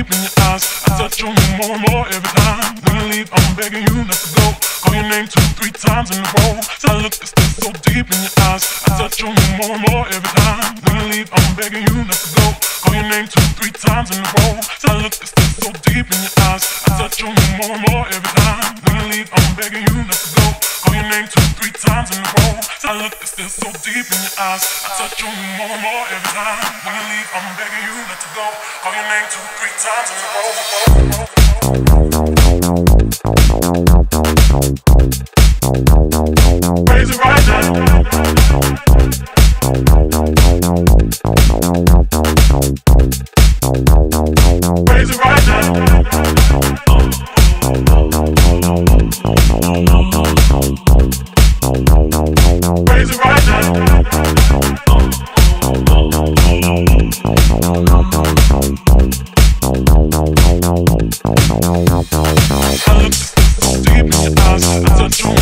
deep in your eyes. I touch on you more and more every time. When you leave, I'm begging you not to go. Call your name two, three times in a row. So I look is still so deep in your eyes. I touch on you more and more every time. When you leave, I'm begging you not to go. Call your name two, three times in a row. So I look is still so deep in your eyes. I touch on you more and more every time. When you leave, I'm begging you not to go. Call your name two, three times in a row. I look is still so deep in your eyes. I touch on you more and more every time. When you leave, I'm begging you not to go. Call your name two, three times in a row. Raise it right now. I look so deep in your eyes. I touch you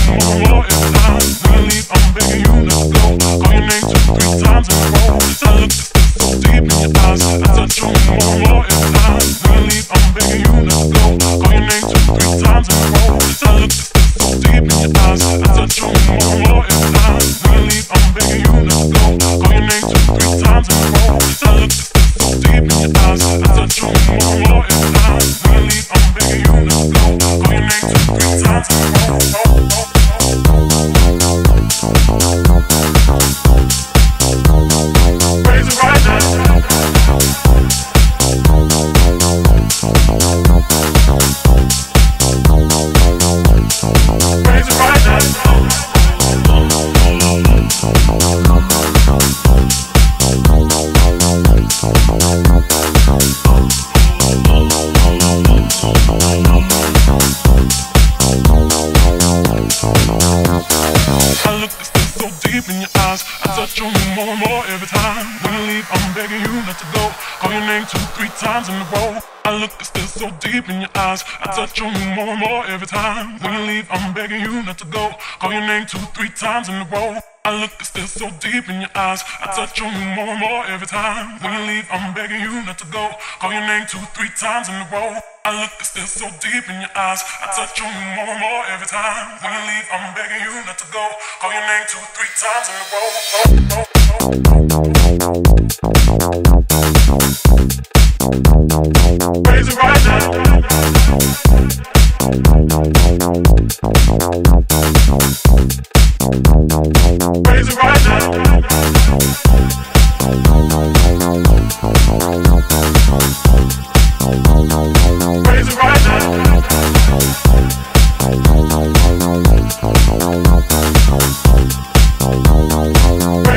more and more every time. When you leave, I'm begging you not to go. Call your name two, three times in a row. I look still so deep in your eyes. I touch on you more and more every time. When you leave, I'm begging you not to go. Call your name two, three times in a row. I look still so deep in your eyes. I touch on you more and more every time. When you leave, I'm begging you not to go. Call your name two, three times in a row. I look still so deep in your eyes. I touch on you more and more every time. When you leave, I'm begging you not to go. Call your name two, three times in a row. Raise it right now.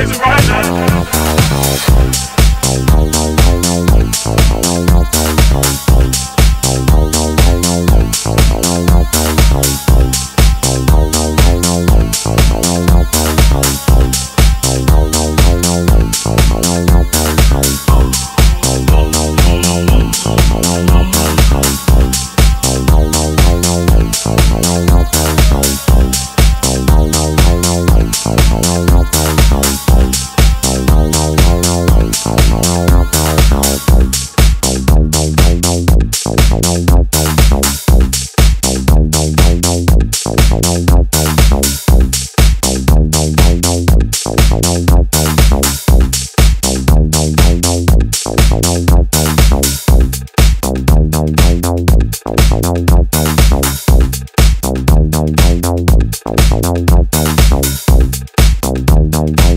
Raise no, no,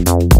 no.